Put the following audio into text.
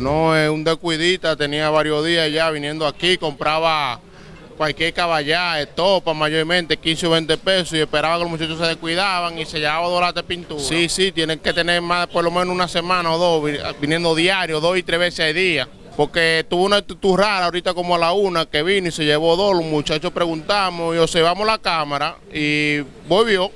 No, es un descuidita, tenía varios días ya viniendo aquí, compraba cualquier caballá, estopa mayormente 15 o 20 pesos y esperaba que los muchachos se descuidaban y se llevaba dos de pintura. Sí, sí, tienen que tener más, por lo menos una semana o dos, viniendo diario, dos y tres veces al día. Porque tuvo una actitud rara ahorita como a la una que vino y se llevó dos, los muchachos preguntamos y observamos la cámara y volvió.